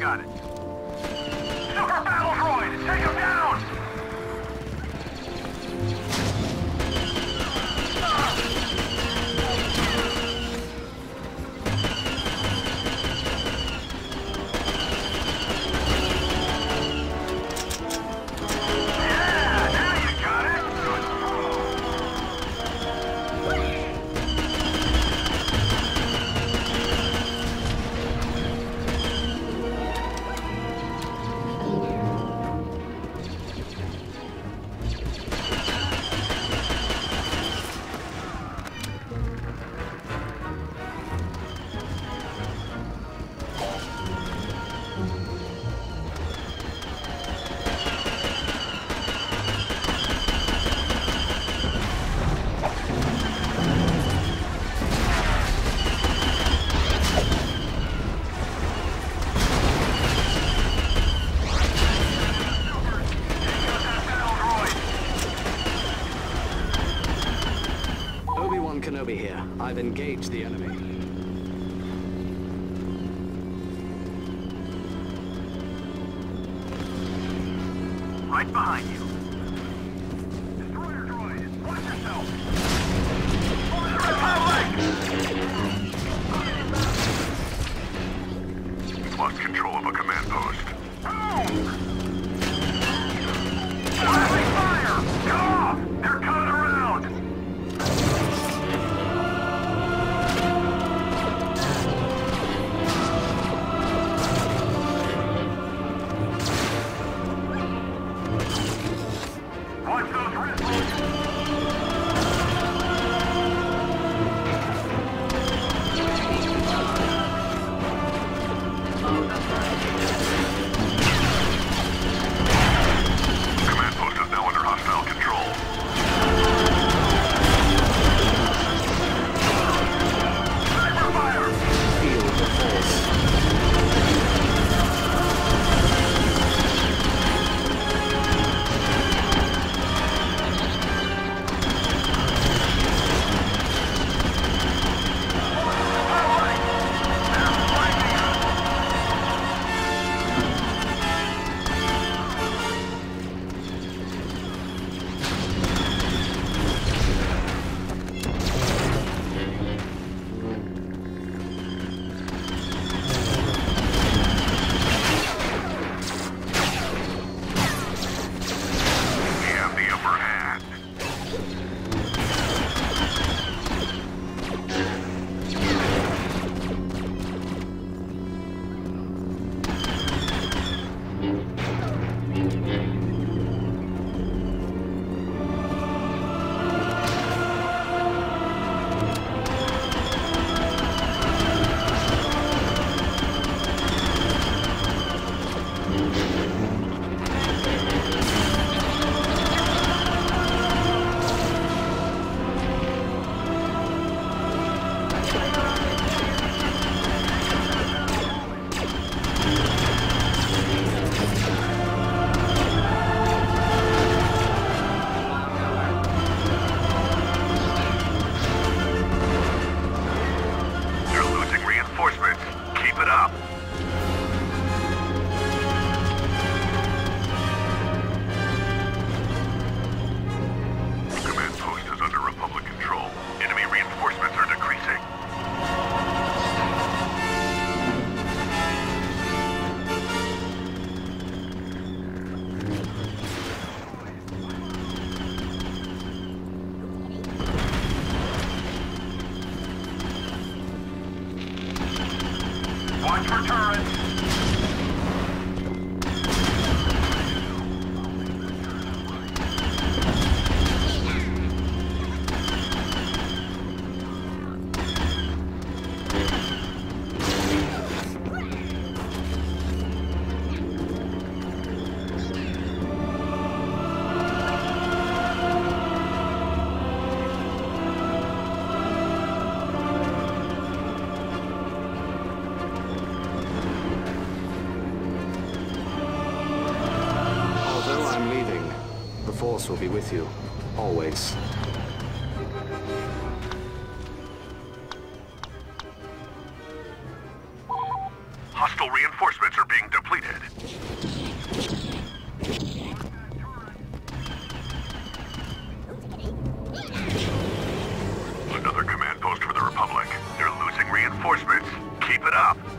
got it. clear. I've engaged the enemy. Right behind you. else will be with you, always. Hostile reinforcements are being depleted. Another command post for the Republic. They're losing reinforcements. Keep it up!